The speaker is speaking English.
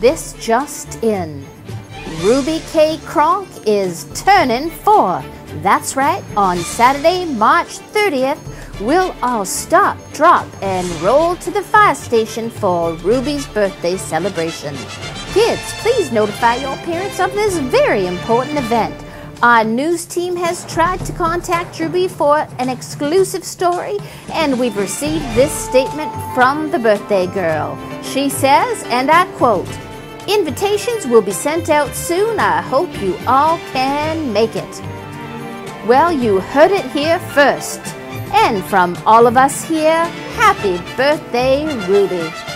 This just in. Ruby K. Cronk is turning four. That's right, on Saturday, March 30th, we'll all stop, drop, and roll to the fire station for Ruby's birthday celebration. Kids, please notify your parents of this very important event. Our news team has tried to contact Ruby for an exclusive story, and we've received this statement from the birthday girl. She says, and I quote, Invitations will be sent out soon. I hope you all can make it. Well, you heard it here first. And from all of us here, happy birthday, Ruby.